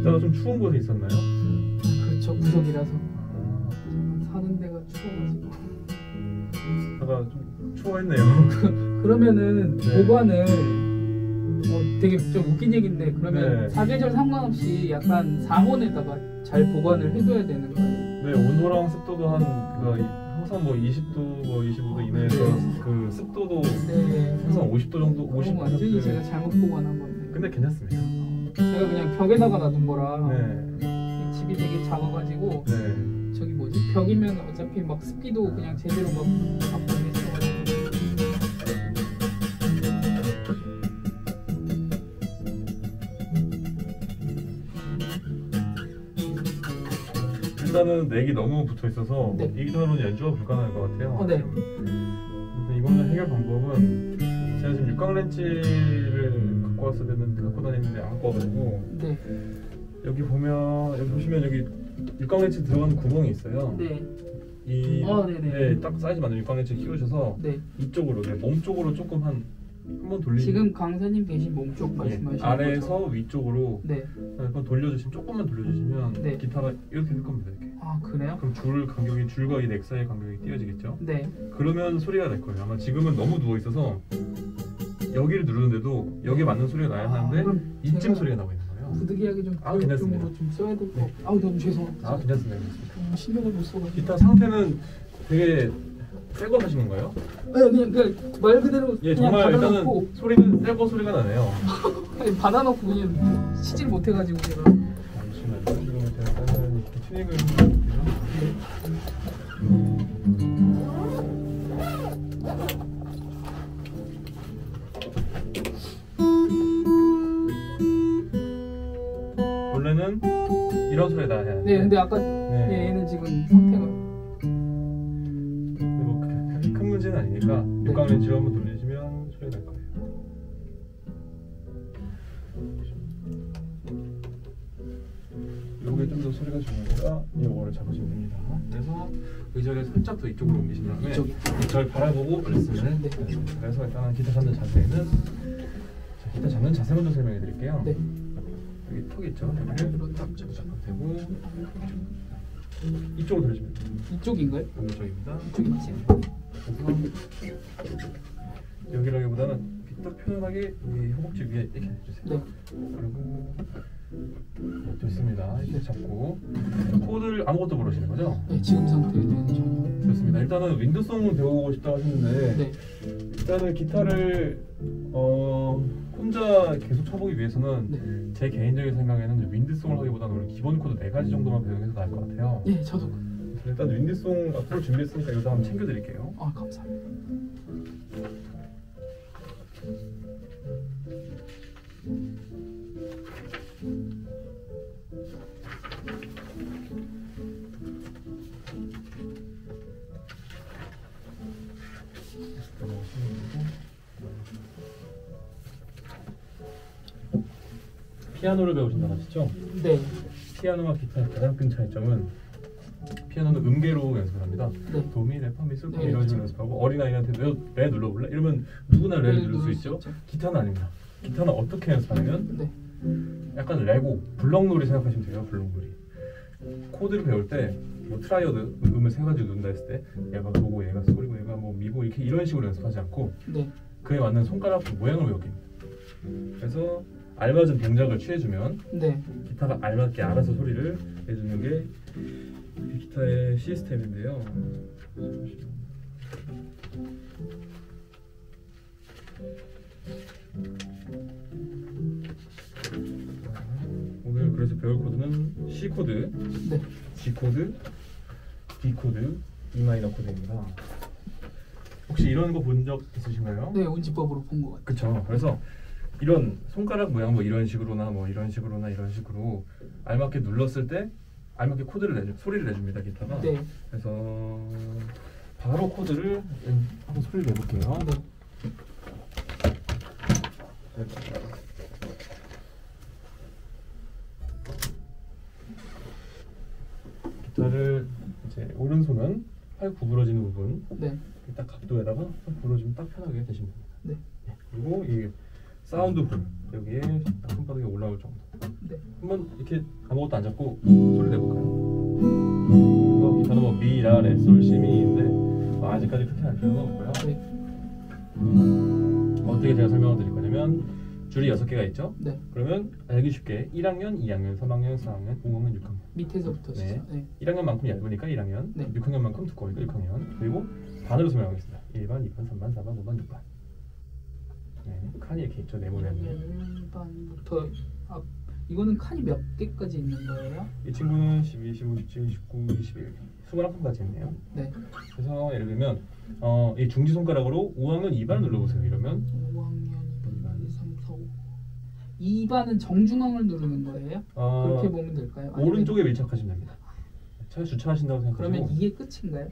이따가 좀 추운 곳에 있었나요? 그렇죠 구석이라서 아, 사는 데가 추워가지고 이따가 좀 추워했네요. 그러면은 네. 보관을 어, 되게 좀 웃긴 얘기인데 그러면 네. 사계절 상관없이 약간 상온에다가 잘 보관을 해둬야 되는 거예요. 네, 온도랑 습도도 한 그, 항상 뭐 20도, 뭐 25도 이내에서 네. 그 습도도 네. 항상 50도 정도, 그런 50도 거 완전히 제가. 잘못 보관한 건데. 근데 괜찮습니다. 제가 그냥 벽에다가 놔둔 거라 네, 이 집이 되게 작아가지고 네. 저기 뭐지 벽이면 어차피 막 습기도 그냥 제대로 막 받고 있어가지고 일단은 넥이 너무 붙어 있어서 네. 이 기타로는 연주가 불가능할 것 같아요. 어, 네. 근데 이거는 해결 방법은 제가 지금 육각 렌치를 갖고 왔어야 되는데 갖고 다니는데 안 갖고 와가지고 네. 여기 보면 여기 보시면 여기 육각 렌치 들어가는 구멍이 있어요. 네. 이 아, 네네. 네, 딱 사이즈 맞는 육각 렌치 끼우셔서 네. 이쪽으로 네, 몸 쪽으로 조금 한 한 번 돌리면 지금 강사님 계신 몸쪽 예, 말씀하시는 아래에서 거죠? 위쪽으로 네. 한번 돌려주시면 조금만 돌려주시면 네. 기타가 이렇게 될 겁니다 이렇게. 아 그래요? 그럼 줄 간격이 줄과 이 넥 사이 간격이 띄어지겠죠? 네. 그러면 소리가 날 거예요. 아마 지금은 너무 누워 있어서 여기를 누르는데도 여기에 맞는 소리가 나야 하는데 아, 그럼 이쯤 제가 소리가 나고 있는 거예요. 부득이하게 좀 아, 괜찮습니다. 교육용으로 좀 써야 될것 네. 아우 너무 죄송합니다. 아 괜찮습니다. 괜찮습니다. 음, 신경을 못 써가지고. 기타 상태는 되게 새거 하시는 거예요? 아니 그냥 그말 그대로 예 그냥 정말 일단은 받아놓고 소리는 새거 소리가 나네요. 아니, 받아놓고 그냥 치질 못해가지고 제가. 잠시만요. 지금 제가 일단은 이렇게 튜닝을 해볼게요. 이런 소리 나야 돼. 네, 근데 아까 네. 얘는 지금 상태가 근데 뭐 큰 문제는 아니니까 네. 육각 렌치로 한번 돌리시면 소리 날 거예요. 요게 좀 더 소리가 좋으니까 요거를 잡으시면 됩니다. 그래서 의자를 살짝 더 이쪽으로 옮기신 다음에 이쪽이. 저를 바라보고 말씀을 네. 그래서 일단 기타 잡는 자세는 자, 기타 잡는 자세 먼저 설명해 드릴게요. 네. 딱 잡고 잡고 되고 이쪽으로 돌리시면. 이쪽인가요? 반대쪽입니다. 이쪽이 맞지? 그래서 여기라기보다는 딱 편안하게 이 허벅지 위에 이렇게 해주세요. 네. 그리고 네, 좋습니다. 이렇게 잡고 코드를 아무것도 모르시는 거죠? 네, 지금 상태는 전혀. 좋습니다. 일단은 윈드송 배우고 싶다고 하셨는데 네. 일단은 기타를 어, 혼자 계속 쳐보기 위해서는 네. 제 개인적인 생각에는 윈드송을 하기보다는 오늘 기본 코드 네 가지 정도만 배우는 게더 나을 것 같아요. 네, 저도. 일단 윈드송 앞으로 준비했으니까 이것도 한번 챙겨드릴게요. 아, 감사합니다. 피아노를 배우신다고 하시죠? 네. 피아노와 기타의 가장 큰 차이점은 피아노는 음계로 연습을 합니다. 네. 도미, 레파, 미, 솔, 파 네, 이런 식으로 그렇죠. 연습하고 어린아이한테 레, 레 눌러볼래? 이러면 누구나 레를 레를 누를 수 있죠? 수 있죠. 기타는 아닙니다. 기타는 어떻게 연습하냐면 네. 약간 레고, 블럭놀이 생각하시면 돼요. 블럭놀이. 코드를 배울 때 뭐 triad 음을 세 가지 누른다 했을 때 얘가 도고 얘가 솔이고 얘가 뭐 미고 이렇게 이런 식으로 연습하지 않고 네. 그에 맞는 손가락 모양을 외우기입니다. 그래서 알맞은 동작을 취해주면 네. 기타가 알맞게 알아서 소리를 내주는 게이 기타의 시스템인데요. 오늘 그래서 배울 코드는 C 코드, 네. G 코드, D 코드, E 마이너 코드입니다. 혹시 이런 거 본 적 있으신가요? 네, 운지법으로 본 것 같아요. 그쵸. 그래서 이런 손가락 모양 뭐 이런 식으로나 뭐 이런 식으로나 이런 식으로 알맞게 눌렀을 때 알맞게 코드를 내주 소리를 내줍니다 기타가. 네. 그래서 바로 코드를 한번 소리를 내볼게요. 네. 기타를 이제 오른손은 팔 구부러지는 부분 네. 딱 각도에다가 딱 붙여주면 딱 편하게 되시면 됩니다. 네. 네. 그리고 이 sound hole 여기에 딱 손바닥에 올라올 정도. 네. 한번 이렇게 아무것도 안 잡고 소리 내볼까요? 그래서 기타는 뭐 미, 라, 레, 솔, 시, 미인데 뭐 아직까지 그렇게 알 필요가 없고요. 네. 어떻게 제가 설명을 드릴 거냐면 줄이 여섯 개가 있죠. 네. 그러면 알기 쉽게 1학년, 2학년, 3학년, 4학년, 5학년, 6학년. 밑에서부터 네. 네. 1학년만큼 얇으니까 1학년, 네. 6학년만큼 두꺼우니까 6학년. 그리고 반으로 설명하겠습니다. 1반, 2반, 3반, 4반, 5반, 6반. 네, 칸이 이렇게 있죠. 네모네모. 일반부터 아 이거는 칸이 몇 개까지 있는 거예요? 이 친구는 12, 15, 17, 19, 21, 21칸까지 있네요. 네. 그래서 예를 들면 어, 이 중지 손가락으로 5학년 2반 눌러보세요. 이러면 5학년 2반, 2, 3, 4, 5. 2반은 정중앙을 누르는 거예요? 어, 그렇게 보면 될까요? 아니면- 오른쪽에 밀착하시면 됩니다. 차에 주차하신다고 생각하시고 그러면 이게 끝인가요?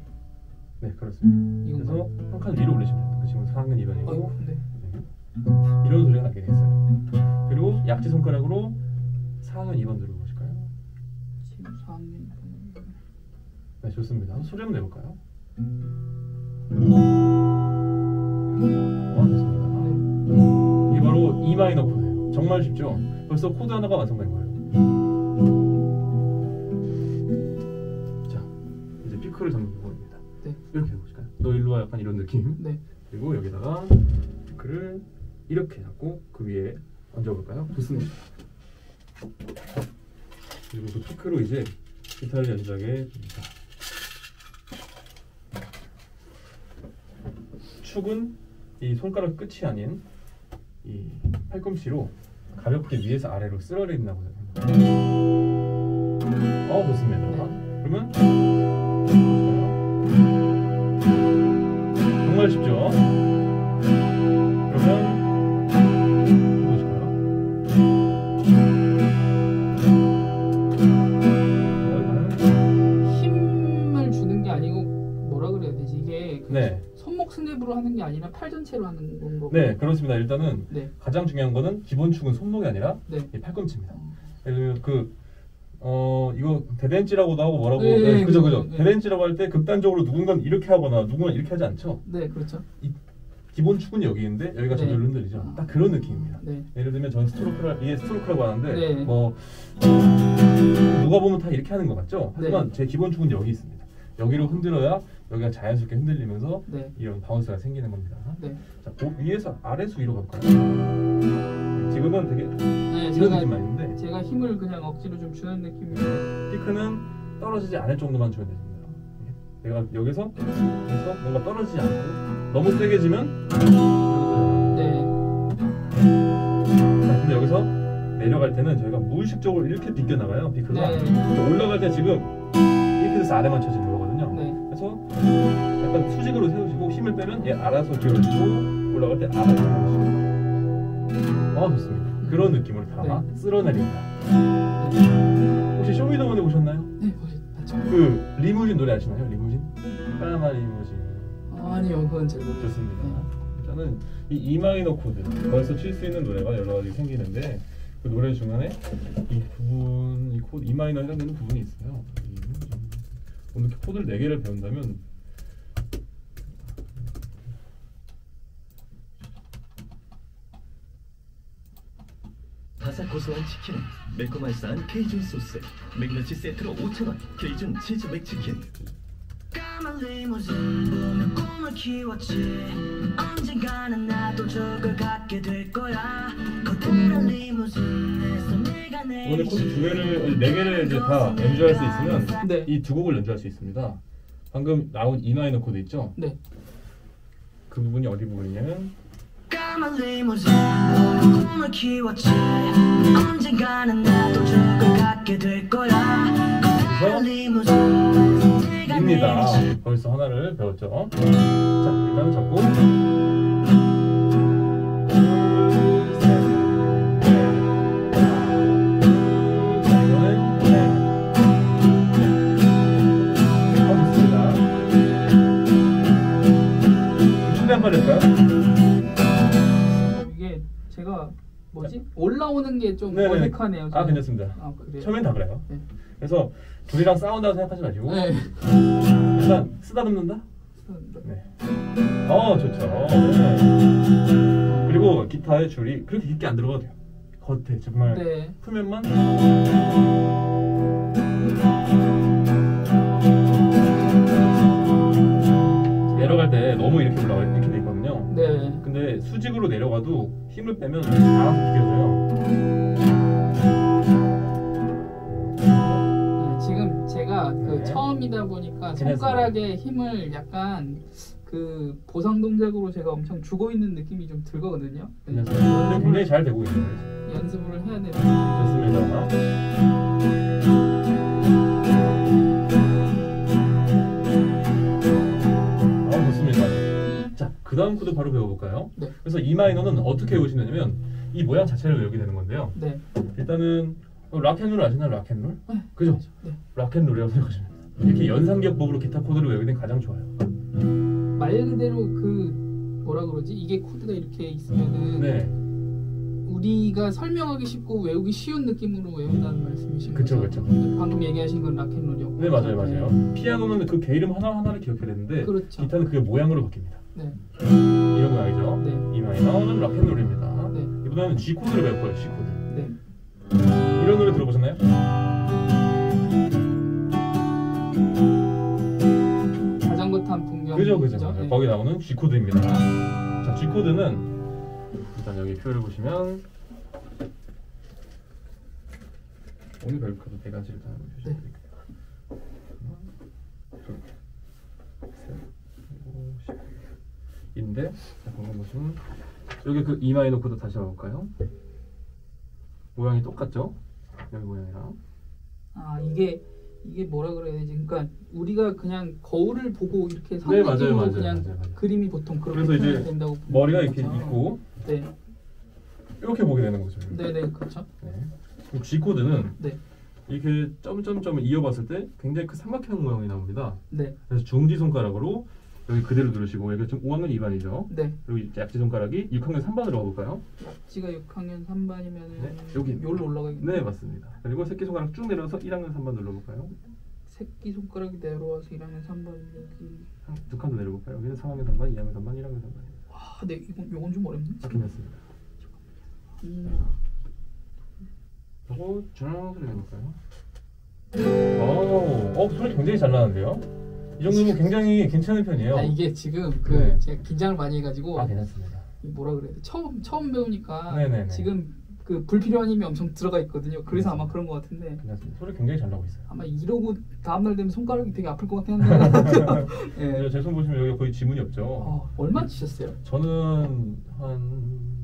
네 그렇습니다. 이건가요? 그래서 한 칸 위로 올리시면 됩니다. 그 친구 4학년 2반이고 아이고, 네. 이런 소리가 나게 돼 있어요. 그리고 약지 손가락으로 4학년 2번 누르보실까요? 지금 4학년 2반. 네 좋습니다. 한번 소리 한번 내볼까요? 와 좋습니다. 네. 이게 바로 E 마이너 코드예요. 정말 쉽죠? 벌써 코드 하나가 완성된 거예요. 자, 이제 피크를 잡는 부분입니다. 네. 이렇게 해보실까요? 너 일로 와 약간 이런 느낌. 네. 그리고 여기다가 피크를 이렇게 잡고 그 위에 얹어볼까요? 붙습니다. 그리고 그 피크로 이제 기타를 연주하게 됩니다. 축은 이 손가락 끝이 아닌 이 팔꿈치로 가볍게 위에서 아래로 쓸어내린다고 생각합니다. 어 좋습니다. 네. 그러면 정말 쉽죠? 스냅으로 하는 게 아니라 팔 전체로 하는 건가? 네 그렇습니다. 일단은 네. 가장 중요한 거는 기본 축은 손목이 아니라 네. 이 팔꿈치입니다. 어, 예를 들면 그, 어, 이거 대댄지라고도 하고 뭐라고, 네, 네, 그죠, 그죠. 네. 대댄지라고 할 때 극단적으로 누군가는 이렇게 하거나 누군가는 이렇게 하지 않죠. 네, 그렇죠. 기본 축은 여기 있는데 여기가 네. 저절로 흔들리죠. 딱 그런 느낌입니다. 네. 예를 들면 저는 스트로크라, 이게 스트로크라고 하는데, 네. 뭐, 누가 보면 다 이렇게 하는 것 같죠? 하지만 네. 제 기본 축은 여기 있습니다. 여기로 흔들어야 여기가 자연스럽게 흔들리면서 네. 이런 바운스가 생기는 겁니다. 네. 자, 그 위에서 아래수 위로 가볼까요? 지금은 되게 네, 제가 느낌만 있는데, 제가 힘을 그냥 억지로 좀 주는 느낌이에요. 피크는 떨어지지 않을 정도만 주면 됩니다. 내가 여기서 여기서 뭔가 떨어지지 않고 너무 세게 지면 네. 자, 근데 여기서 내려갈 때는 저희가 무의식적으로 이렇게 비껴 나가요. 피크가 네. 올라갈 때 지금 돼서 아래만 쳐지는 거 네. 그래서 약간 수직으로 세우시고 힘을 빼면 얘 알아서 기울어지고 올라갈 때 알아서 기울어지고 아 좋습니다. 그런 느낌으로 다 네. 쓸어내립니다. 네. 혹시 쇼미더머니 보셨나요? 네, 맞죠. 그 리무진 노래 아시나요? 리무진? 까만 리무진. 아니요, 그건 잘 모르겠어요. 좋습니다. 저는 이 E 마이너 코드 거기서 칠 수 있는 노래가 여러 가지 생기는데 그 노래 중간에 이 부분 이 코드 E 마이너 해당되는 부분이 있어요. 이- 오늘 이렇게 코드를 네 개를 배운다면 바삭고소한 치킨은 매콤알싸한 케이준 소스 맥너치 세트로 5,000원 케이준 치즈 맥치킨. 까만 리무진 꿈을 키웠지. 언젠가는 나도 저걸 갖게 될 거야. 거대한 내가 오늘 코드 두 개를 네 개를 이제 다 연주할 수 있으면 네. 이 두 곡을 연주할 수 있습니다. 방금 나온 E 마이너 코드 있죠? 네. 그 부분이 어디 부분이냐면 까만 리무진 꿈을 키웠지 언젠가는 나도 저걸 갖게 될 거야 리무진에서 내가 입니다. 벌써 하나를 배웠죠. 자, 일단은 잡고. 한번 할까요? 이게 제가 뭐지? 올라오는 게 좀. 어색하네요. 아. 괜찮습니다. 아, 그래요? 처음엔 다 그래요. 네. 그래서 둘이랑 싸운다고 생각하지 마시고 네. 일단 쓰다듬는다. 네. 네. 어 좋죠. 네. 그리고 기타의 줄이 그렇게 깊게 안 들어가도 돼요. 겉에 정말 네. 표면만 내려갈 때 너무 이렇게 올라가. 수직으로 내려가도 힘을 빼면 알아서 비켜져요. 네, 지금 제가 그 네. 처음이다 보니까. 손가락에 힘을 약간 그 보상 동작으로 제가 엄청 주고 있는 느낌이 좀 들거든요. 네, 근데 굉장히 잘 되고 있어요. 연습을 해야 되는. 좋습니다. 다. 그 다음 코드 바로 배워볼까요? 네. 그래서 이 마이너는 어떻게 외우시냐면 이 모양 자체를 외우게 되는 건데요. 네. 일단은 어, 락앤롤 아시나요? 락앤롤? 네. 그죠? 네. 락앤롤이라고 생각하시면. 이렇게 연상기억법으로 기타 코드를 외우게 되면 가장 좋아요. 말 그대로 그 뭐라 그러지? 이게 코드가 이렇게 있으면은 네, 우리가 설명하기 쉽고 외우기 쉬운 느낌으로 외운다는 말씀이신 그쵸, 거죠? 그쵸. 네, 방금 얘기하신 건 락앤롤이었고. 네 맞아요, 맞아요. 피아노는 그 계이름 하나 하나를 기억해야 되는데 그렇죠. 기타는 그게 모양으로 바뀝니다. 네. 이런 모양이죠. 네. E 마이너는 락앤롤입니다. 네. 이번에는 G 코드를 배울 거예요. G 코드. 네. 이런 노래 들어보셨나요? 자전거 탄 풍경. 그죠, 그죠. 네. 거기 나오는 G 코드입니다. 자, G 코드는 일단 여기 표를 보시면 오늘 배울 코드 네 가지를 다 표시해드릴게요. 하나, 둘, 셋, 넷, 십. 인데 방금 보시면 여기 그 E 마이너 코드 다시 해볼까요? 모양이 똑같죠? 여기 모양이랑 아 이게 이게 뭐라 그래야 되지? 그러니까 우리가 그냥 거울을 보고 이렇게 선 네, 맞아요, 맞아요, 그냥 맞아요. 그림이 보통 그렇게 그래서 이제 된다고 머리가 이렇게 거죠. 있고 네, 이렇게 보게 되는 거죠. 네네 그렇죠. 네. 그럼 G 코드는 네, 이렇게 점점점을 이어봤을 때 굉장히 그 삼각형 모양이 나옵니다. 네, 그래서 중지 손가락으로 여기 그대로 누르시고 여기 지금 5학년 2반이죠. 네. 그리고 약지 손가락이 6학년 3반으로 가볼까요? 약지가 6학년 3반이면은 네, 여기. 여기로 올라가겠네. 네 맞습니다. 그리고 새끼 손가락 쭉 내려서 1학년 3반 눌러볼까요? 새끼 손가락이 내려와서 1학년 3반 여기. 두 칸도 내려볼까요? 여기는 3학년 3반, 2학년 3반, 1학년 3반입니다. 와, 네 이건 요건 좀 어렵네. 딱 괜찮습니다. 음, 그리고 쭉 내려볼까요? 오, 어 소리 굉장히 잘 나는데요? 이 정도면 굉장히 괜찮은 편이에요. 아 이게 지금 그 네. 제가 긴장을 많이 해가지고 아 괜찮습니다. 이 뭐라 그래야 돼? 처음 처음 배우니까 네네네. 지금 그 불필요한 힘이 엄청 들어가 있거든요. 그래서 아마 그런 것 같은데 괜찮습니다. 소리 굉장히 잘 나고 있어요. 아마 이러고 다음 날 되면 손가락이 되게 아플 것 같긴 한데. 예. 제손 보시면 여기 거의 지문이 없죠. 어, 얼마 치셨어요? 저는 한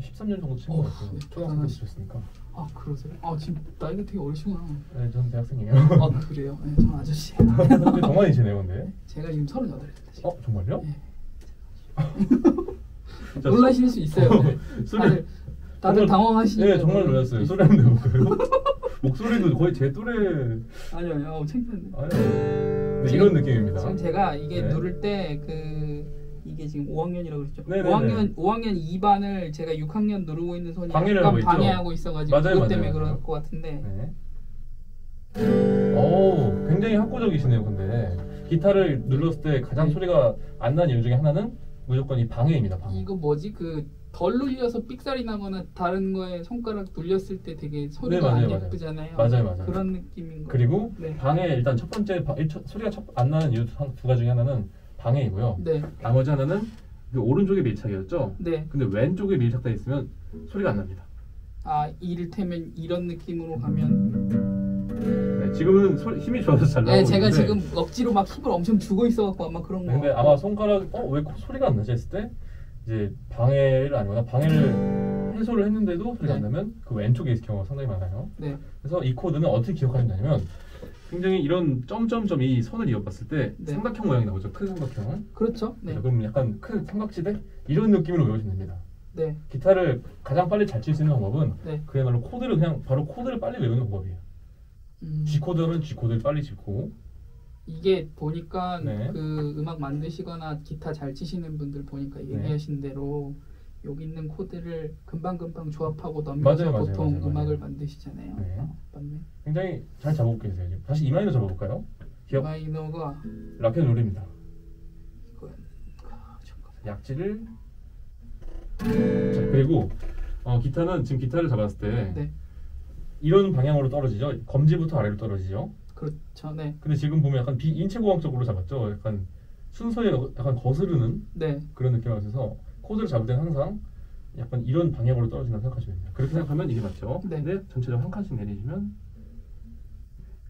13년 정도 친것 어, 같아요. 네, 초등학생 때 치셨으니까. 아 그러세요? 아 지금 나이가 되게 어리시구나. 네, 저는 대학생이에요. 아 그래요? 네, 전 아저씨예요. 근데 동안이시네요, 근데. 제가 지금 38입니다. 지금. 어, 정말요? 네. 놀라실 수 있어요. 네. 소리- 다들 다들 정말- 당황하시니까. 네, 정말 놀랐어요. 소리 한번 내볼까요? 목소리도 거의 제 또래. 아니요, 아니요, 어, 창피한데. 아유. 네, 지금- 이런 느낌입니다. 지금 제가 이게 네. 누를 때그 이게 지금 5학년이라고 그랬죠. 네네네. 5학년 5학년 2반을 제가 6학년 누르고 있는 손이 약간. 방해하고 있어가지고 맞아요, 그것 맞아요, 때문에 맞아요. 그럴 것 같은데. 네. 오, 굉장히 학구적이시네요, 근데. 기타를 눌렀을 때 가장 네. 소리가 안 나는 이유 중에 하나는 무조건 이 방해입니다, 방해. 이거 뭐지 그 덜 눌려서 삑살이 나거나 다른 거에 손가락 눌렸을 때 되게 소리가 네, 맞아요, 안. 예쁘잖아요. 맞아요, 맞아요. 그런 느낌인 거. 그리고 네. 방해 일단 첫 번째 바- 일- 첫- 소리가 첫, 안 나는 이유 한- 두 가지 중에 하나는 방해이고요. 네, 나머지 하나는 그 오른쪽에 밀착이었죠. 네. 근데 왼쪽에 밀착돼 있으면 소리가 안 납니다. 아 이를테면 이런 느낌으로 가면. 네, 지금은 소리, 힘이 좋아서 잘 나오고 네, 제가 있는데 지금 억지로 막 힘을 엄청 주고 있어갖고 아마 그런 거. 네, 근데 아마 손가락 어왜 소리가 안 나지 했을 때 이제 방해를 아니거나 방해를 해소를 했는데도 소리가 안 네. 나면 그 왼쪽에 있을 경우가 상당히 많아요. 네, 그래서 이 코드는 어떻게 기억하면 되냐면 굉장히 이런 점점점 이 선을 이어봤을 때 네. 삼각형 모양이 나오죠. 큰 삼각형. 그렇죠. 네, 그럼 약간 큰 삼각지대 이런 느낌으로 외우시면 됩니다. 네, 기타를 가장 빨리 잘 칠 수 있는 방법은 네. 그야말로 코드를 그냥 바로 코드를 빨리 외우는 방법이에요. 음. G 코드는 G 코드를 빨리 짚고 이게 보니까 네. 그 음악 만드시거나 기타 잘 치시는 분들 보니까 네. 얘기하신 대로 여기 있는 코드를 금방 금방 조합하고 넘겨서 맞아요, 맞아요, 보통 맞아요, 음악을. 만드시잖아요. 네. 어, 맞네. 굉장히 잘 잡고 계세요. 지금. 다시 이 마이너 잡아볼까요? 기억 마이너가 아, 잠깐. 약지를 자 그리고 어, 기타는 지금 기타를 잡았을 때 네. 이런 방향으로 떨어지죠. 검지부터 아래로 떨어지죠. 그렇죠. 네. 근데 지금 보면 약간 비인체공학적으로 잡았죠. 약간 순서에 약간 거스르는 네. 그런 느낌이 있어서 코드를 잡을 때는 항상 약간 이런 방향으로 떨어진다고 생각하시면 돼요. 그렇게 생각하면 이게 맞죠. 네. 근데 전체적으로 한 칸씩 내리시면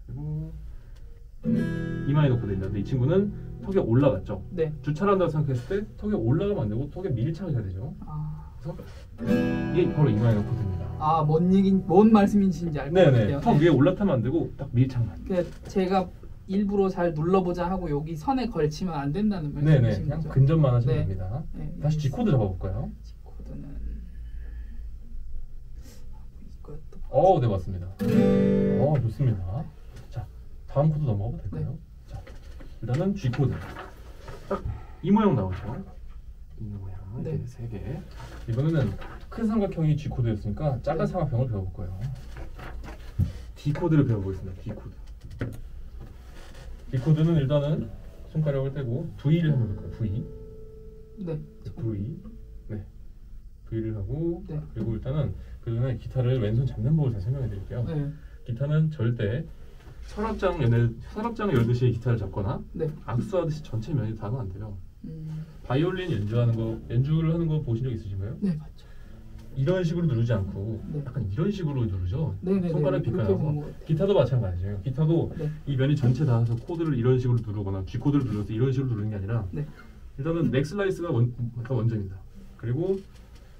그리고 E 마이너 코드입니다. 근데 이 친구는 턱에 올라갔죠. 네. 주차를 한다고 생각했을 때 턱에 올라가면 안 되고 턱에 밀착이 돼야 되죠. 아, 그래서 이게 바로 E 마이너 코드입니다. 아, 뭔 얘기, 뭔 말씀인지 알것 네네. 같아요. 턱 위에 올라타면 안 되고 딱 밀착만. 그 제가 일부러 잘 눌러보자 하고 여기 선에 걸치면 안 된다는 네네. 말씀이신 그냥 거죠? 근접만 하시면 네. 됩니다. 네. 다시 G 코드 잡아볼까요? G 코드는 이것도 어, 네 맞습니다. 어, 좋습니다. 자, 다음 코드 넘어가 도 될까요? 자, 일단은 G 코드. 딱 이 모양 나오죠. 이 모양 네. 세 개. 이번에는 큰 삼각형이 G 코드였으니까 작은 네. 삼각형을 배워볼 거예요. D 코드를 배워보겠습니다. D 코드. D 코드는 일단은 손가락을 떼고 V를 한번 해볼까요? V. 네. V. 네. V를 하고 네. 그리고 일단은 그 전에 기타를 왼손 잡는 법을 잘 설명해 드릴게요. 네. 기타는 절대 서랍장 연애 서랍장 열듯이 기타를 잡거나 네. 악수하듯이 전체 면이 닿으면 안 돼요. 음, 바이올린 연주하는 거 연주를 하는 거 보신 적 있으신가요? 네, 맞죠. 이런 식으로 누르지 않고 네. 약간 이런 식으로 누르죠. 네, 네, 손가락 네. 본것 비켜나고 같아요. 기타도 마찬가지예요. 기타도 네. 이 면이 전체 닿아서 코드를 이런 식으로 누르거나 G 코드를 눌러서 이런 식으로 누르는 게 아니라 네. 일단은 neck slice가 원, 원점입니다. 그리고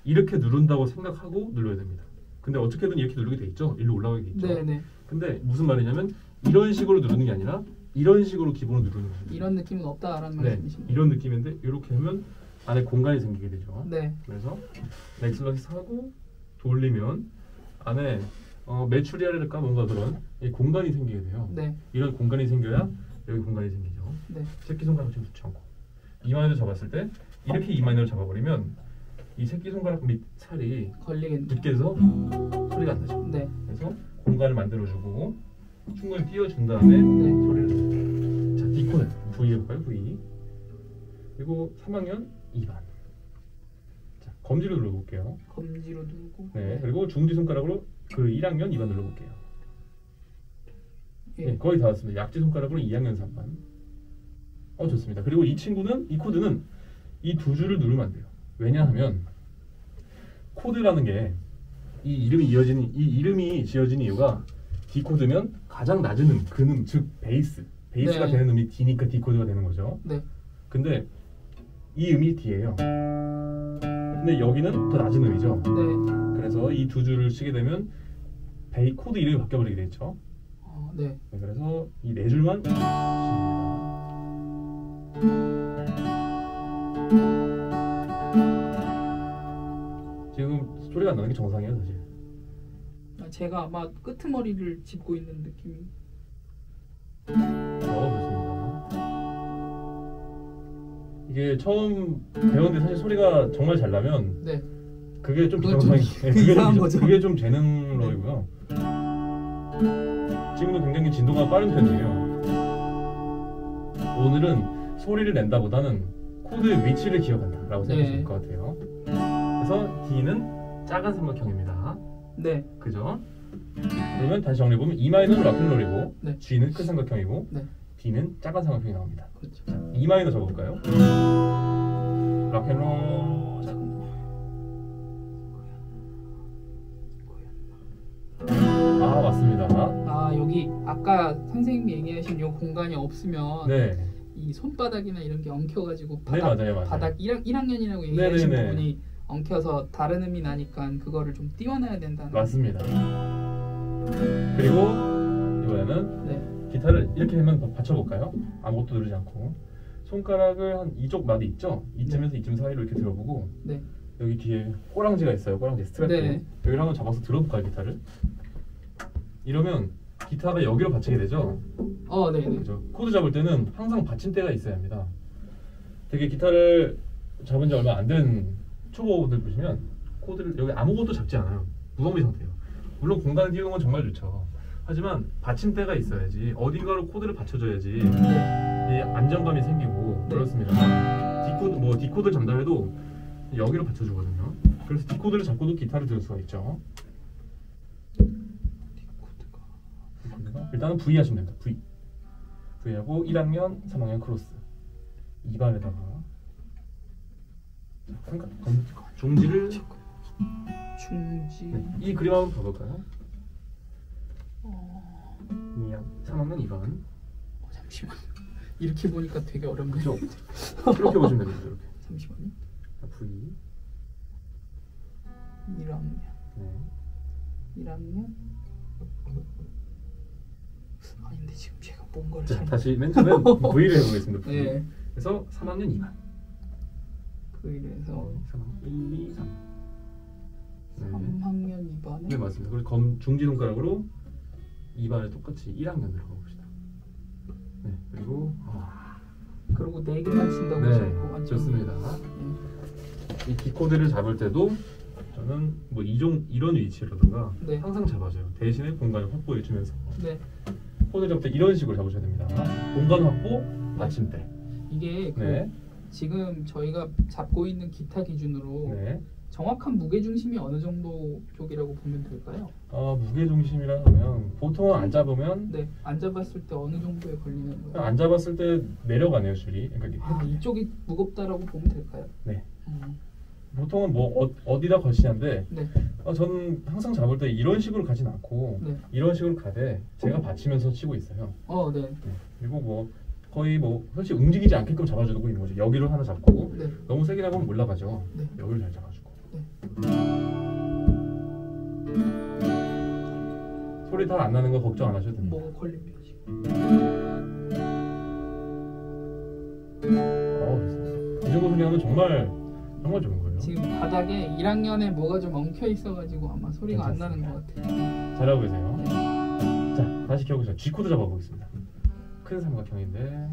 이렇게 누른다고 생각하고 눌러야 됩니다. 근데 어떻게든 이렇게 누르게 돼 있죠. 일로 올라가게 돼 있죠. 네, 네. 근데 무슨 말이냐면 이런 식으로 누르는 게 아니라 이런 식으로 기본으로 누르는 거예요. 이런 느낌은 없다라는 네, 말씀이신 거예요. 이런 느낌인데 이렇게 하면 안에 공간이 생기게 되죠. 네. 그래서 neck slice 하고 돌리면 안에 어, 메추리알일까 뭔가 그런 이 공간이 생기게 돼요. 네. 이런 공간이 생겨야 여기 공간이 생기죠. 네. 새끼 손가락 좀 붙지 않고 E 마이너 잡았을 때 이렇게 E 마이너를 잡아버리면 이 새끼 손가락 밑 살이 걸리겠네요. 붙어서 소리가 안 나죠. 네. 그래서 공간을 만들어주고 충분히 띄워준 다음에 네. 소리를 자 D 코드 V 해볼까요 V 그리고 3학년 2반 자 검지로 눌러볼게요 검지로 누르고. 네 그리고 중지 손가락으로 그 1학년 2반 눌러볼게요 예. 네 거의 다 왔습니다 약지 손가락으로 2학년 3반 어 좋습니다 그리고 이 친구는 이 코드는 이 두 줄을 누르면 안 돼요 왜냐하면 코드라는 게 이 이름이 이어지는 이 이름이 지어진 이유가 D 코드면 가장 낮은 음, 근음 즉 베이스 베이스가 네. 되는 음이 D니까 D 코드가 되는 거죠. 네. 근데 이 음이 D예요. 근데 여기는 더 낮은 음이죠. 네. 그래서 이 두 줄을 치게 되면 베이 코드 이름이 바뀌어버리게 되죠. 어, 네. 네, 그래서 이 네 줄만. 지금 소리가 안 나는 게 정상이에요, 사실. 아, 제가 아마 끄트머리를 짚고 있는 느낌이. 이게 처음 배웠는데 사실 소리가 정말 잘 나면 네. 그게 좀 비정상이 그게 좀, 거죠. 그게 좀 재능러이고요. 지금도 굉장히 진도가 빠른 편이에요. 오늘은 소리를 낸다보다는 코드의 위치를 기억한다라고 생각하시면 네. 될것 같아요. 그래서 D는 작은 삼각형입니다. 네. 그죠? 그러면 다시 정리해보면 E 마이너는 락앤롤이고 네. G는 큰 삼각형이고 네. D는 작은 삼각형이 나옵니다. 그렇죠. E 마이너 적어볼까요? 락앤롤 어. 아 맞습니다. 아 여기 아까 선생님이 얘기하신 요 공간이 없으면 네, 이 손바닥이나 이런 게 엉켜가지고 네 바닥 맞아요 맞아요. 바닥 1학, 1학년이라고 얘기하신 네네네. 부분이 엉켜서 다른 음이 나니까 그거를 좀 띄워놔야 된다는 맞습니다. 그리고 이번에는 네. 기타를 이렇게 하면 받쳐볼까요? 아무것도 누르지 않고 손가락을 한 이쪽 마디 있죠? 이쯤에서 이쯤 사이로 이렇게 들어보고 네. 여기 뒤에 꼬랑지가 있어요. 꼬랑지 스트랩. 네. 여기를 한번 잡아서 들어볼까요, 기타를? 이러면 기타가 여기로 받치게 되죠. 어, 네, 네. 그죠? 코드 잡을 때는 항상 받침대가 있어야 합니다. 되게 기타를 잡은 지 얼마 안 된 초보들 보시면 코드를 여기 아무것도 잡지 않아요. 무방비 상태예요. 물론 공간을 띄우는 건 정말 좋죠. 하지만 받침대가 있어야지 어딘가로 코드를 받쳐줘야지 네. 이 안정감이 생기고 네. 그렇습니다. D 코드 뭐 D 코드 잡다 해도 여기로 받쳐주거든요. 그래서 D 코드를 잡고도 기타를 들 수가 있죠. 코드가 코드가 일단은 V 하시면 됩니다. V. V하고 1학년, 3학년 크로스. 2반에다가 그러니까 검- 중지를 중지 네, 이 그림 한번 봐볼까요? 어, 2학 3학년 2반. 어, 잠시만 이렇게 보니까 되게 어렵네요 그죠? 이렇게 보시면 됩니다. 이렇게. 잠시만요 자, V. 1학년 네. 1학년 아닌데 지금 제가 뭔가를 자, 잘못 다시 맨 처음에 V를 해보겠습니다. V. 네 그래서 3학년 2반. 그래서 3학년 1, 2, 3. 네. 3학년 2반에 네 맞습니다. 그리고 검 중지 손가락으로 2반을 똑같이 1학년으로 가봅시다. 네 그리고 아, 그리고 4개만 친다고 네 하셨고 좋습니다. 네. 이 D 코드를 잡을 때도 저는 뭐 이종 이런 위치라든가 네. 항상 잡아줘요. 대신에 공간을 확보해 주면서 네 코드 잡을 때 이런 식으로 잡으셔야 됩니다. 공간 확보 받침대. 이게 그 네. 지금 저희가 잡고 있는 기타 기준으로 네. 정확한 무게 중심이 어느 정도 쪽이라고 보면 될까요? 어, 무게 중심이라 하면 보통은 안 잡으면 네, 안 잡았을 때 어느 정도에 걸리는 거예요? 안 잡았을 때 내려가네요 줄이. 그러니까 아, 이쪽이 무겁다라고 보면 될까요? 네. 음, 보통은 뭐 어, 어디다 거시냐인데 네, 어, 저는 항상 잡을 때 이런 식으로 가진 않고 네. 이런 식으로 가되 제가 받치면서 치고 있어요. 어, 네, 네. 그리고 뭐 거의 뭐 솔직히 움직이지 않게끔 잡아주고 있는 거죠. 여기로 하나 잡고 네, 너무 세게 잡으면 올라가죠. 네. 여기를 잘 네. 소리 다 안 나는 거 걱정 안 하셔도 됩니다. 뭐가 걸립니다 지금. 어, 됐습니다. 이 정도 소리 나면 정말 정말 좋은 거예요. 지금 바닥에 1학년에 뭐가 좀 엉켜 있어가지고 아마 소리가 안 나는 것 같아요. 잘하고 계세요. 자 다시 켜보세요. G 코드 잡아보겠습니다. 큰 삼각형인데